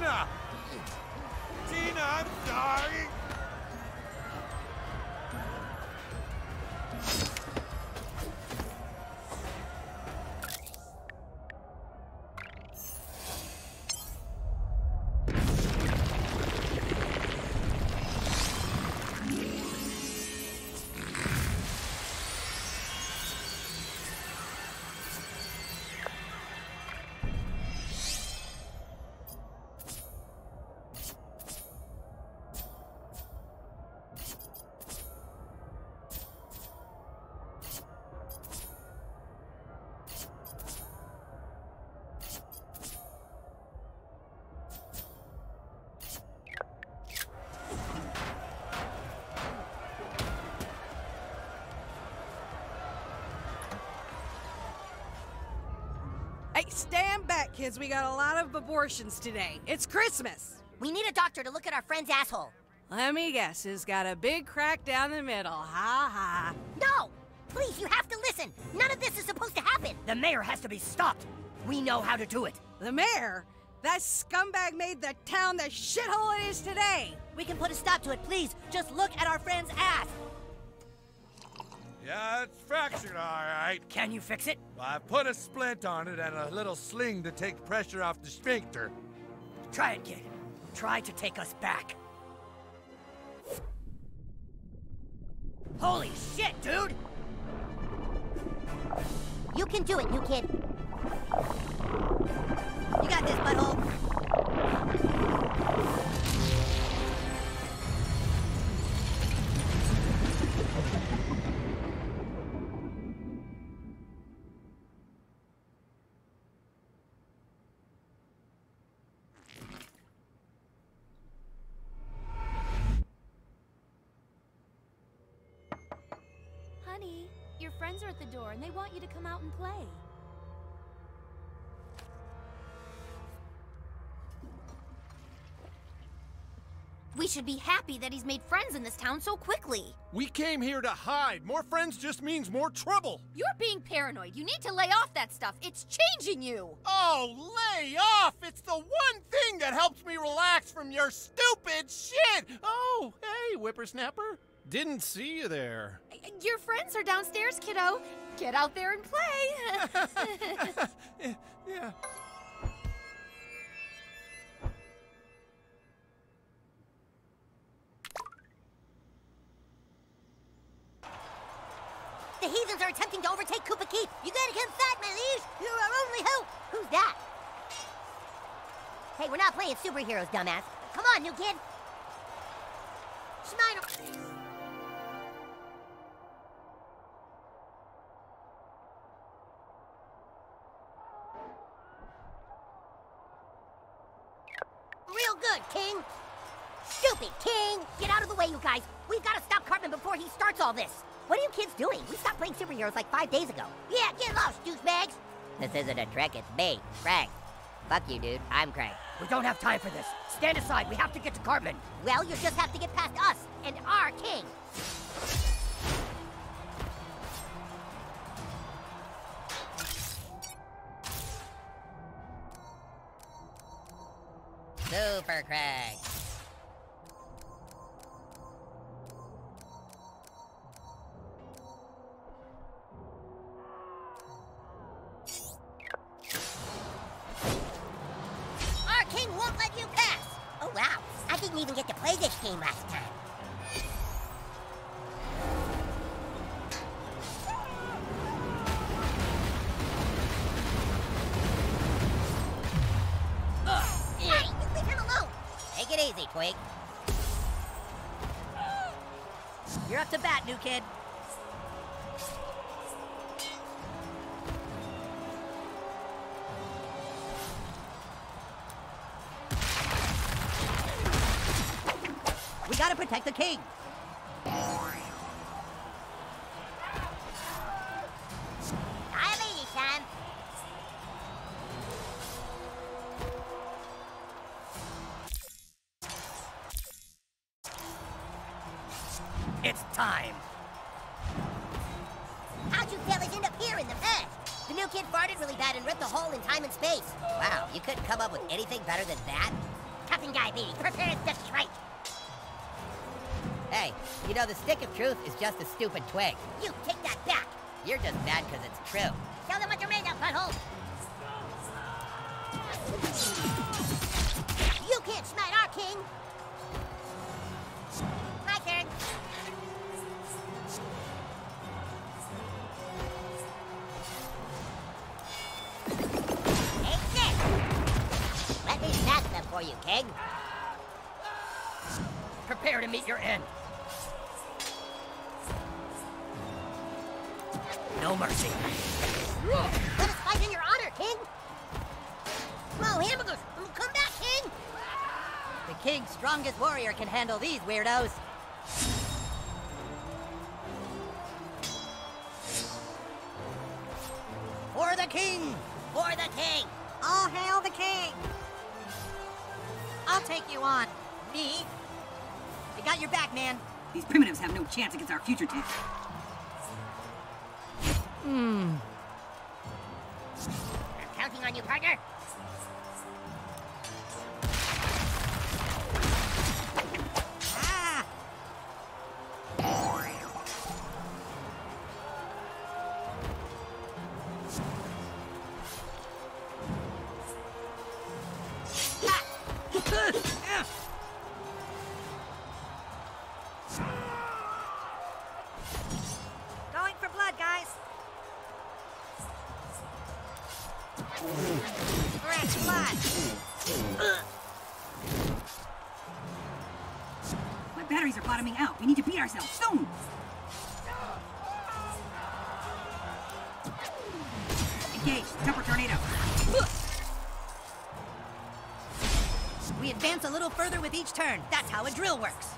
Tina! Tina, I'm sorry! Stand back, kids. We got a lot of abortions today. It's Christmas. We need a doctor to look at our friend's asshole. Let me guess, it's got a big crack down the middle. Ha ha. No! Please, you have to listen. None of this is supposed to happen. The mayor has to be stopped. We know how to do it. The mayor? That scumbag made the town the shithole it is today. We can put a stop to it, please. Just look at our friend's ass. Yeah, it's fractured, all right. Can you fix it? I put a splint on it and a little sling to take pressure off the sphincter. Try it, kid. Try to take us back. Holy shit, dude! You can do it, new kid. You got this, butthole. Friends are at the door and they want you to come out and play. We should be happy that he's made friends in this town so quickly. We came here to hide. More friends just means more trouble. You're being paranoid. You need to lay off that stuff. It's changing you. Oh, lay off! It's the one thing that helps me relax from your stupid shit! Oh, hey, whippersnapper. Didn't see you there. Your friends are downstairs, kiddo. Get out there and play. yeah. The heathens are attempting to overtake Kupa Keep. You gotta come fight, my liege. You're our only hope. Who's that? Hey, we're not playing superheroes, dumbass. Come on, new kid. Smile. Guys. We've got to stop Cartman before he starts all this. What are you kids doing? We stopped playing superheroes like five days ago. Yeah, get lost, douchebags. This isn't a trick, it's me, Craig. Fuck you, dude. I'm Craig. We don't have time for this. Stand aside. We have to get to Cartman. Well, you just have to get past us and our king. Super Craig. To bat, new kid. We gotta protect the king. Truth is just a stupid twig. You take that back. You're just mad because it's true. Show them what you're made of, butthole. You can't smite our king. My turn. Take this. Let me snatch them for you, King. Prepare to meet your end. No mercy. Let us fight in your honor, king. Whoa, hamburgers. Come back, king. The king's strongest warrior can handle these weirdos. For the king! For the king. All hail the king! I'll take you on. Me? I got your back, man. These primitives have no chance against our fugitives. I'm counting on you, partner. Ourselves soon. Engage. Jumper tornado. We advance a little further with each turn. That's how a drill works.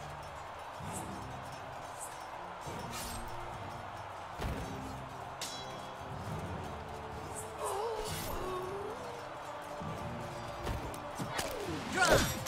Draw.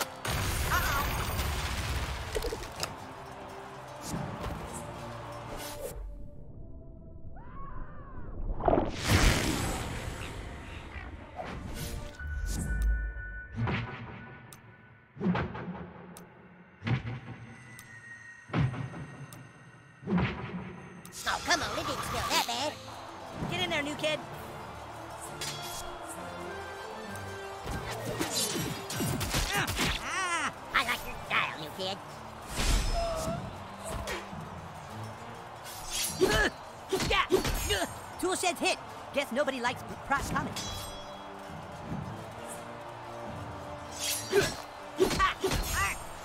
Nobody likes prop comedy.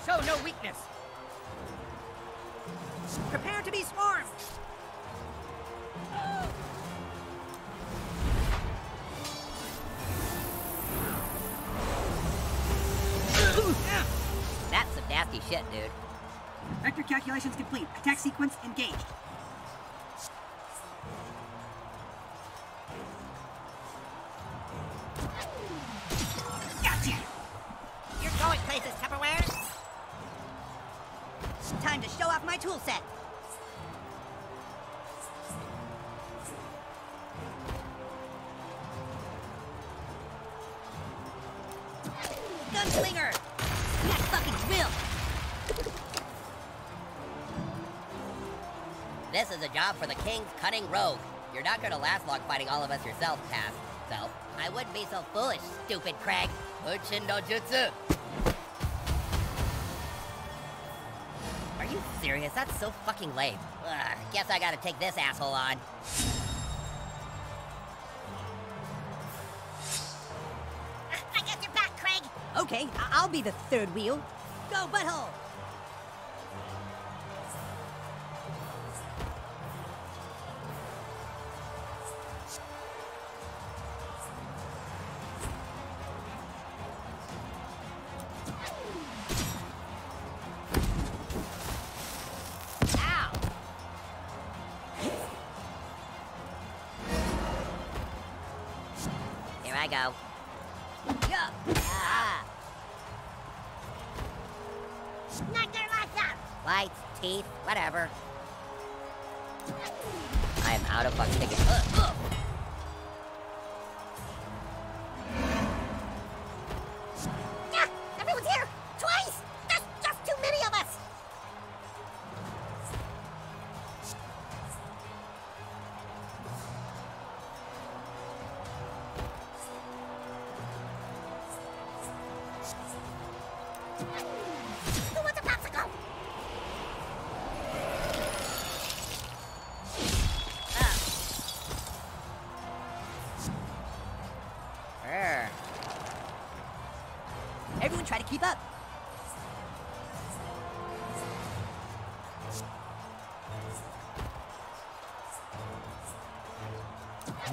Show no weakness. Prepare to be swarmed. That's some nasty shit, dude. Vector calculations complete. Attack sequence engaged. Job for the king's cunning rogue. You're not gonna last long fighting all of us yourself, Task. So, I wouldn't be so foolish, stupid Craig. Unchin no jutsu. Are you serious? That's so fucking lame. Ugh, guess I gotta take this asshole on. I got your back, Craig. Okay, I- I'll be the third wheel. Go, butthole!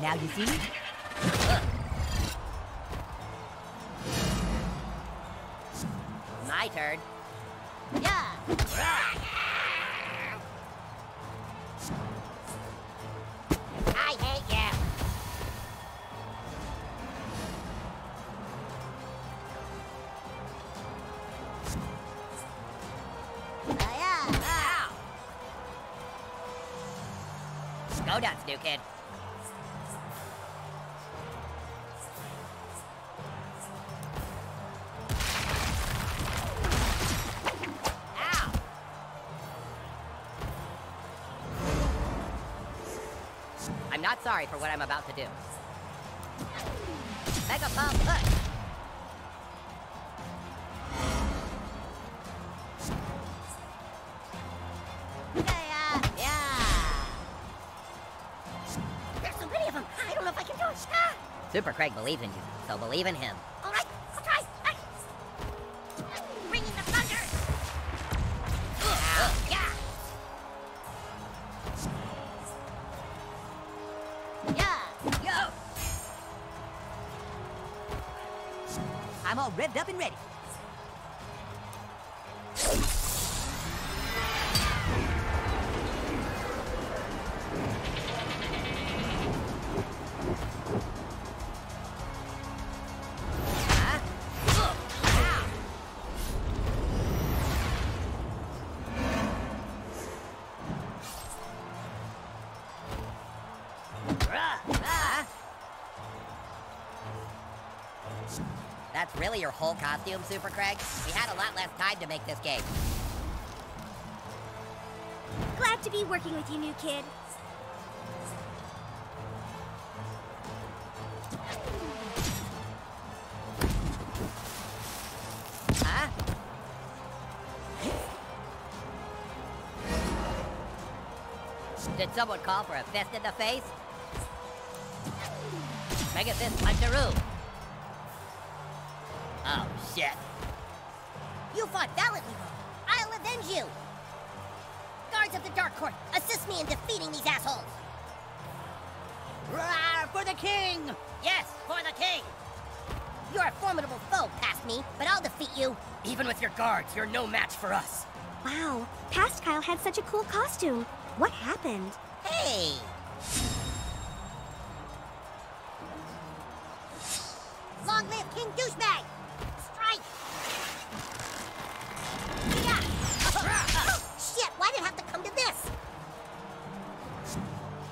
Now you see me? My turn. Yeah. I hate you. Go nuts, new kid. Sorry for what I'm about to do. Mega Pump Push! Yeah, yeah. There's so many of them. I don't know if I can do it. Ah. Super Craig believes in you, so believe in him. I'm all revved up and ready. Really your whole costume, Super Craig? We had a lot less time to make this game. Glad to be working with you, new kid. Huh? Did someone call for a fist in the face? Mega Fist Puncheroo! Oh, shit. You fought valiantly, though. I'll avenge you. Guards of the Dark Court, assist me in defeating these assholes. Roar for the king! Yes, for the king. You're a formidable foe past me, but I'll defeat you. Even with your guards, you're no match for us. Wow, past Kyle had such a cool costume. What happened? Hey.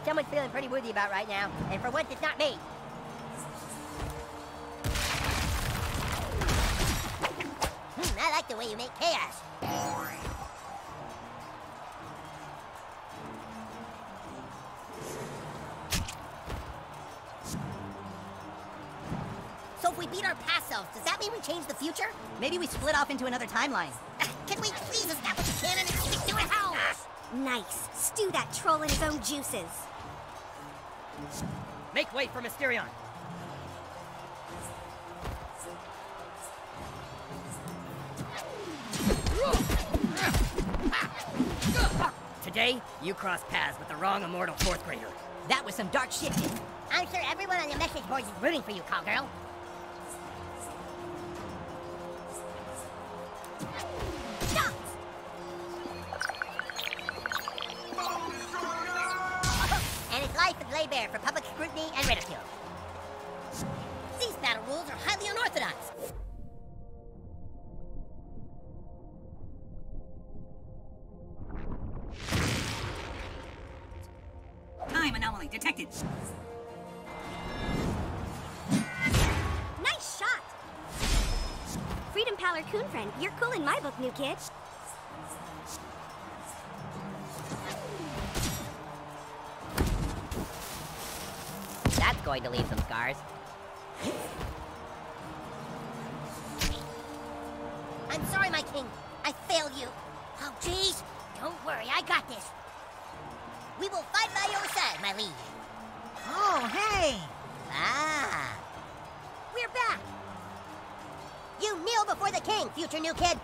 Someone's feeling pretty woozy about right now, and for once it's not me. Hmm, I like the way you make chaos. So if we beat our past selves, does that mean we change the future? Maybe we split off into another timeline. Can we please establish a canon and stick to it? How? Nice. Stew that troll in his own juices. Make way for Mysterion. Today, you crossed paths with the wrong immortal fourth grader. That was some dark shit. I'm sure everyone on the message boards is rooting for you, cowgirl. His life bare for public scrutiny and ridicule. These battle rules are highly unorthodox. Time anomaly detected. Nice shot! Freedom or Coon Friend, you're cool in my book, new kid. Going to leave some scars. I'm sorry, my king. I failed you. Oh, jeez. Don't worry, I got this. We will fight by your side, my liege. Oh, hey! Ah. We're back! You kneel before the king, future new kid!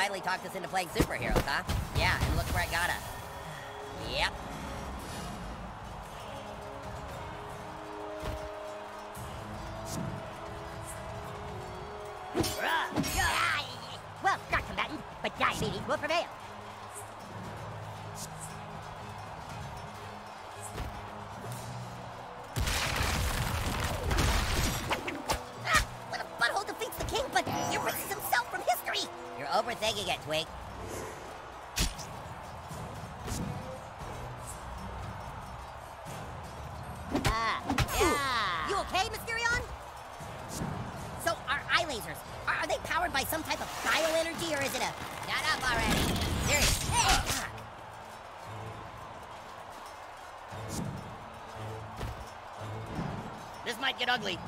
Finally talked us into playing superheroes, huh? Yeah, and look where it got us. Yep. Well, not combatant, but diabetes will prevail. Ah, When a butthole defeats the king, but himself! You're overthinking it, Twig. Ah, yeah. You okay, Mysterion? So, our eye lasers, are, are they powered by some type of bioenergy, or is it a... Shut up already. Serious. Hey! This might get ugly.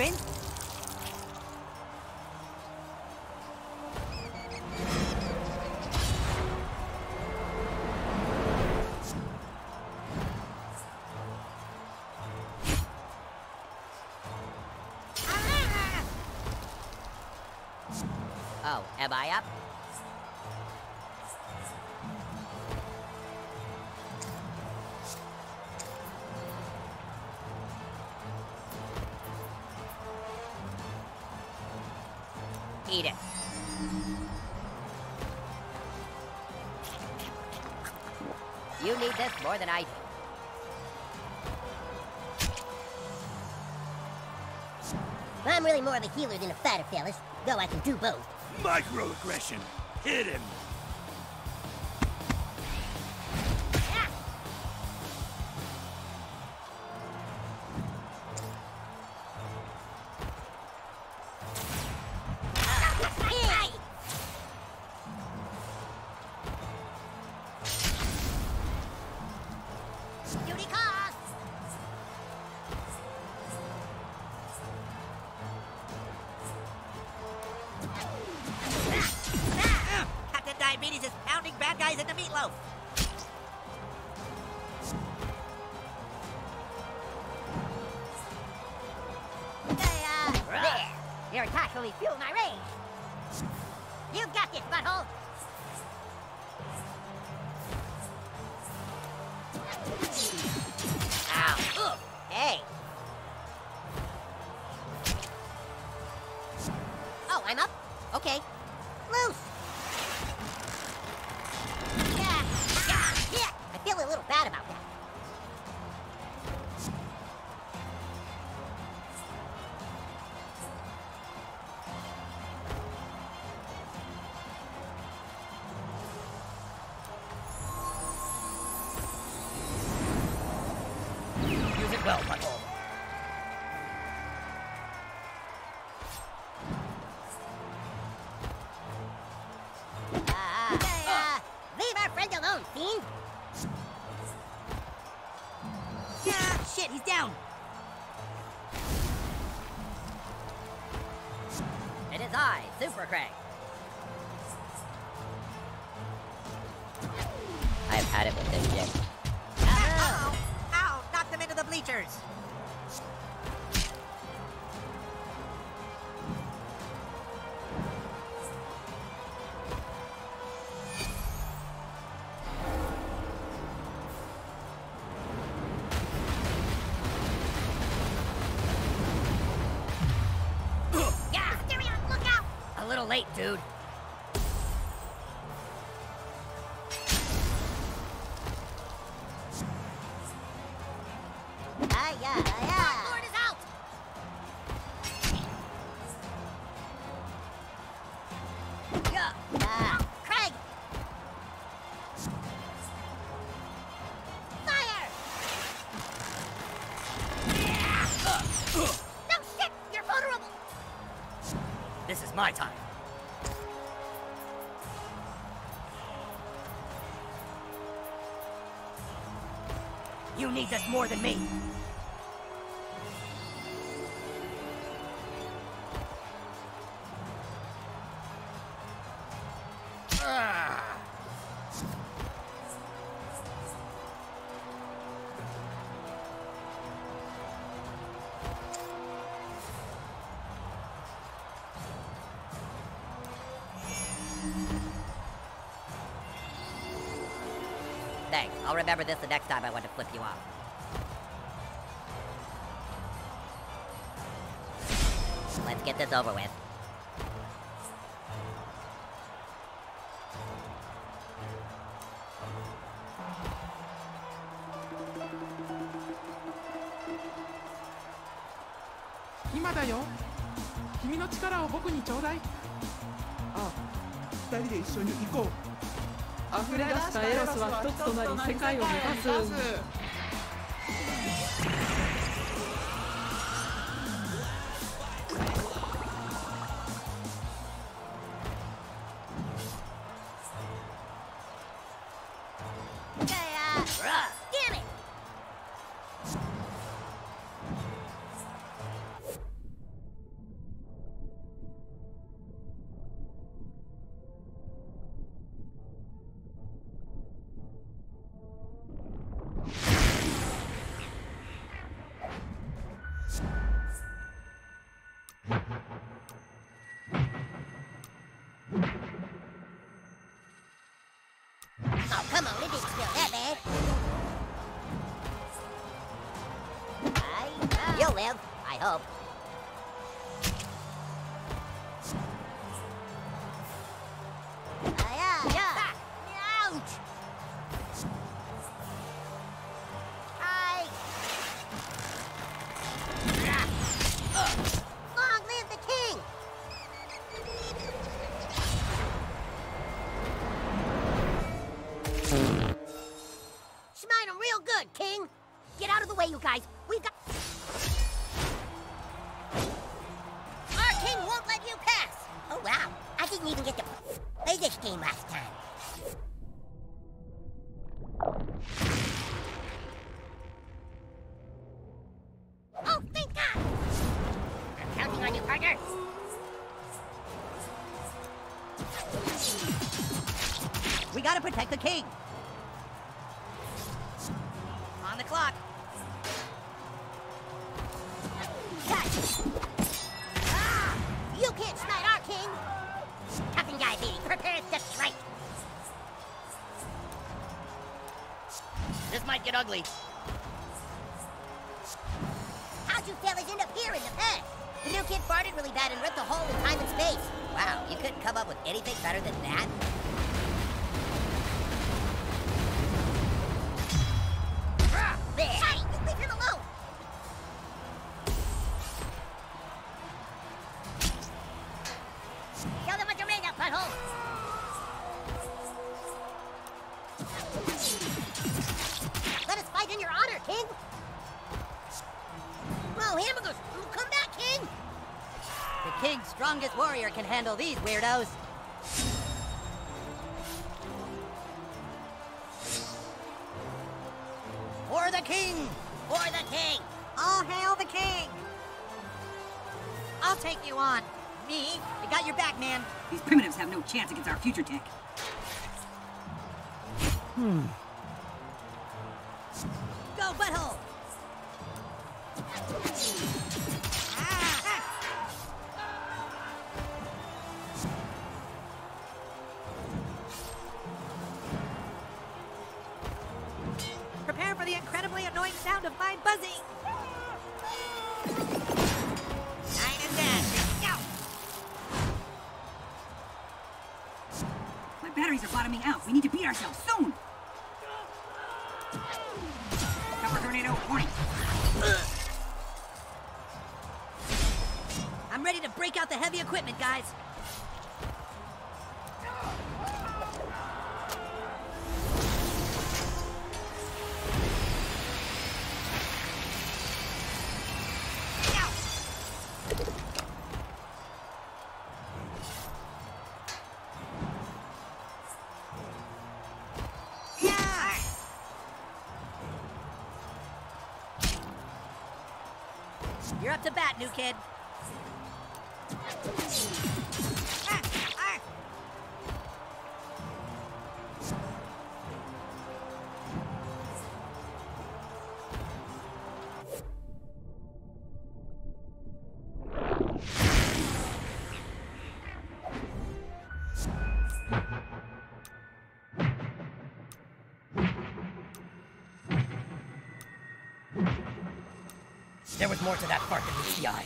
Friend. Oh, am I up? I do. I'm really more of a healer than a fighter, fellas. Though I can do both. Microaggression. Hit him. Meatloaf. Uh, there. Your attack will refuel my rage. You got this, butthole. Ow. Ugh. Hey. Oh, I'm up? Okay. Loose! Little bad about that. Dude. You need this more than me. Remember this the next time I want to flip you off. Let's get this over with. "今だよ君の力を僕にちょうだい」あ二人で一緒に行こう溢れ出したエロスは一つとなり世界を目指す。You'll live, I hope. Gotta protect the king! On the clock! Catch! Ah! You can't smite our king! Toughen guy, baby. Prepare to strike. This might get ugly. How'd you fellas end up here in the past? The new kid farted really bad and ripped a hole in time and space. Wow, you couldn't come up with anything better than that? The king's strongest warrior can handle these weirdos. For the king! For the king! All hail the king! I'll take you on. Me? I got your back, man. These primitives have no chance against our future tech. Hmm. Go, I'm ready to break out the heavy equipment, guys. New kid. There was more to that fart than meets the eye.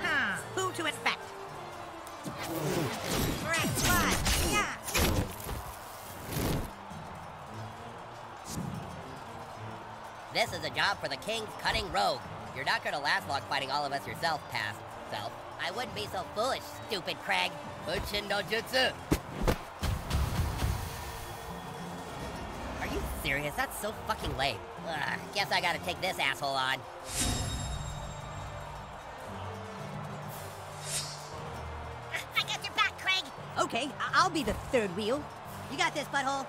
Huh, Who to infect? Right, one, yeah. This is a job for the King's Cunning Rogue. You're not gonna last long fighting all of us yourself, past self. I wouldn't be so foolish, stupid Craig. Unchin no jutsu. Serious? That's so fucking lame. Ugh, guess I gotta take this asshole on. I got your back, Craig. Okay, I- I'll be the third wheel. You got this, butthole.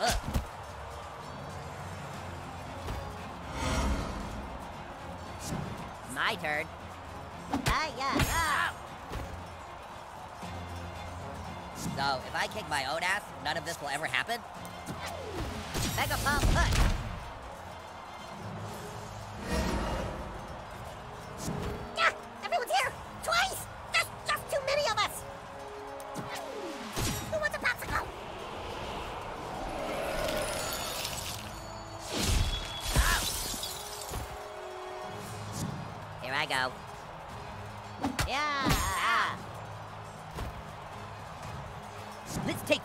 Ugh. My turn. Ah, yeah, ah. So, if I kick my own ass, none of this will ever happen? Mega Push!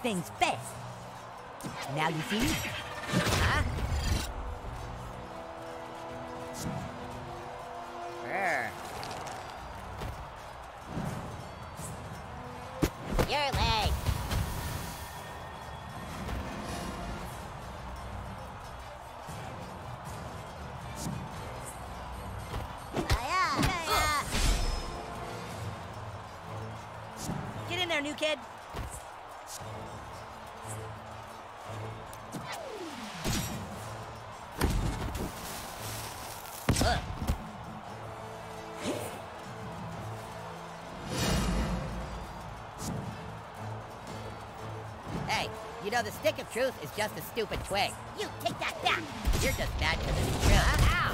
Things fast. Now you see? Huh? Brr. Your leg. Get in there, new kid. The stick of truth is just a stupid twig. You take that back. You're just mad because it's true.